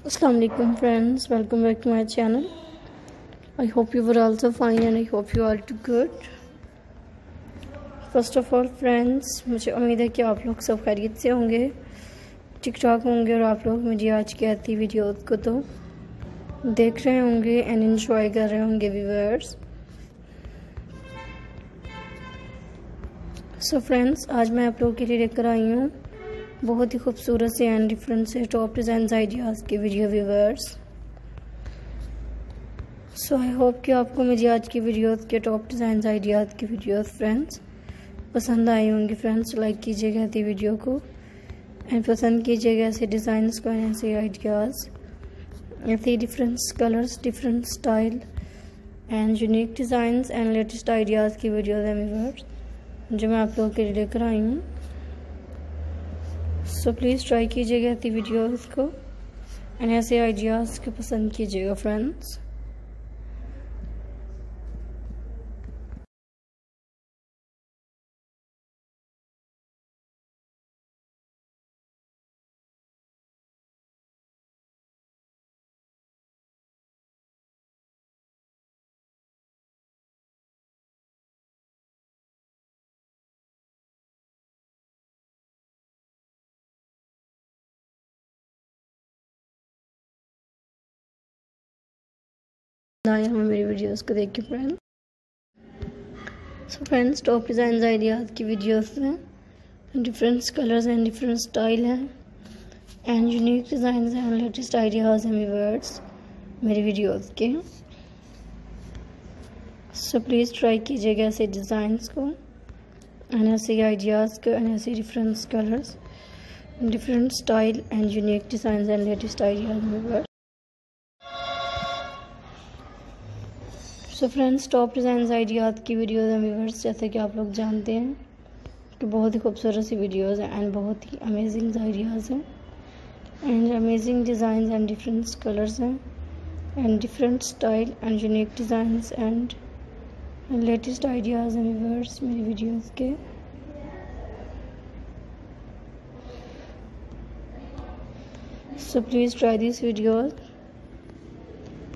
Assalamu alaikum friends. Welcome back to my channel. I hope you were also fine and I hope you are too good. First of all friends मुझे उम्मीद है कि आप लोग सब खैरियत से होंगे ठीक ठाक होंगे और आप लोग मेरी आज की आती वीडियो को तो देख रहे होंगे एंड इन्जॉय कर रहे होंगे व्यूवर्स सो फ्रेंड्स आज मैं आप लोगों के लिए लेकर आई हूँ बहुत ही खूबसूरत से एंड डिफरेंट से टॉप डिज़ाइन आइडियाज़ के video viewers so I hope कि आपको मेरी आज की वीडियो के टॉप डिज़ाइन आइडियाज़ की वीडियो फ्रेंड्स पसंद आई होंगी. फ्रेंड्स लाइक कीजिएगा थी वीडियो को एंड पसंद कीजिएगा ऐसे डिज़ाइन को ऐसे आइडियाज़ ऐसे different colours different style and unique designs and latest ideas की वीडियोज़ हैं जो मैं आप लोगों के लिए लेकर आई हूँ. सो प्लीज़ ट्राई कीजिएगा ऐसी वीडियोज़ को। एंड ऐसे आइडियाज़ को पसंद कीजिएगा फ्रेंड्स आया हमें मेरी वीडियोस को देख के friend so friends top design ideas की वीडियोस हैं. डिफरेंट कलर्स हैं डिफरेंट स्टाइल हैं. एंड यूनिक डिज़ाइन हैं लेटेस्ट आइडियाज़ हैं वर्ड्स मेरी वीडियोस के. सो प्लीज़ ट्राई कीजिएगा ऐसे डिज़ाइंस को. एंड ऐसे आइडियाज़ को एंड ऐसे different colours different style and unique design and latest ideas में so friends top design ideas की वीडियोज़ हैं व्यूवर्स जैसे कि आप लोग जानते हैं कि बहुत ही खूबसूरत सी वीडियोज़ हैं एंड बहुत ही अमेजिंग आइडियाज़ हैं। And amazing design and different colours हैं। And different style and unique design and latest ideas हैं व्यूवर्स मेरी वीडियोज़ के। So please try these videos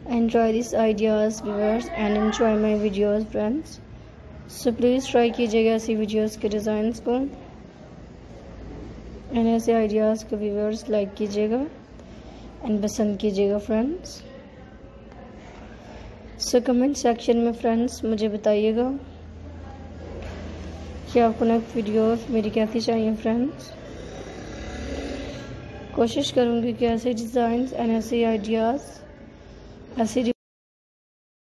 enjoy these ideas, viewers, and enjoy my videos, friends. So please try कीजिएगा ऐसी videos के designs को and ऐसे ideas को viewers like कीजिएगा एंड पसंद कीजिएगा फ्रेंड्स सो कमेंट सेक्शन में फ्रेंड्स मुझे बताइएगा कि आपको नेक्स्ट वीडियोस मेरी कैसी चाहिए फ्रेंड्स कोशिश करूँगी कि ऐसे डिज़ाइन एंड ऐसे आइडियाज़ ऐसी